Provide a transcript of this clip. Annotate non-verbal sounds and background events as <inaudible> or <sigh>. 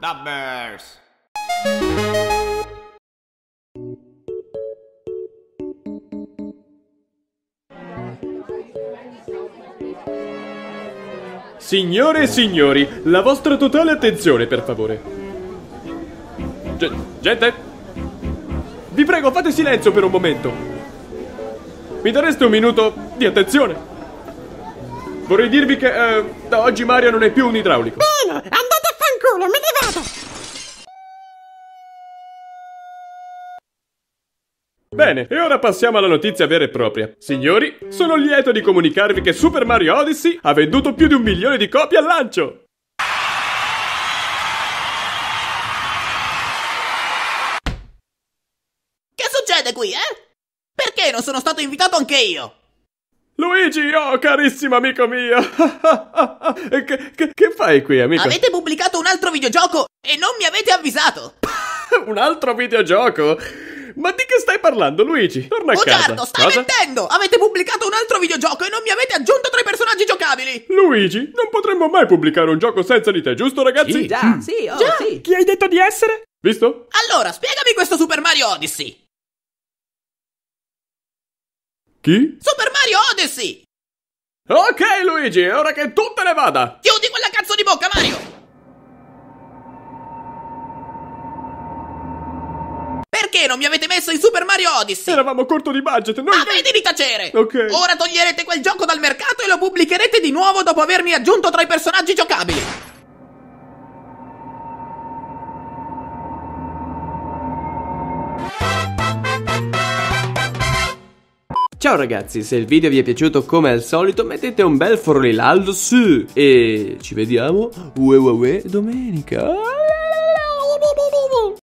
Dubbers. Signore e signori, la vostra totale attenzione, per favore. Ge- gente? Vi prego, fate silenzio per un momento. Mi dareste un minuto di attenzione? Vorrei dirvi che eh, da oggi Mario non è più un idraulico. Bene, andate Bene, e ora passiamo alla notizia vera e propria. Signori, sono lieto di comunicarvi che Super Mario Odyssey ha venduto più di un milione di copie al lancio. Che succede qui, eh? Perché non sono stato invitato anche io? Luigi, oh carissimo amico mio! <laughs> Che, che- che fai qui, amico? Avete pubblicato un altro videogioco e non mi avete avvisato. <laughs> Un altro videogioco? Ma di che stai parlando, Luigi? Torna a casa. Bugiardo, stai Cosa? mentendo! Avete pubblicato un altro videogioco e non mi avete aggiunto tra i personaggi giocabili! Luigi, non potremmo mai pubblicare un gioco senza di te, giusto ragazzi? Già, sì, oh, Già. sì. Chi hai detto di essere? Visto? Allora, spiegami questo Super Mario Odyssey! Chi? Super Mario Odyssey! Ok, Luigi, è ora che tu te ne vada! Chiudi quella cazzo di bocca, Mario! Perché non mi avete messo in Super Mario Odyssey? Eravamo corto di budget, noi... Avete di tacere! Ok. Ora toglierete quel gioco dal mercato e lo pubblicherete di nuovo dopo avermi aggiunto tra i personaggi giocabili! Ciao ragazzi, se il video vi è piaciuto come al solito mettete un bel forlilaldo su e ci vediamo ue ue ue domenica.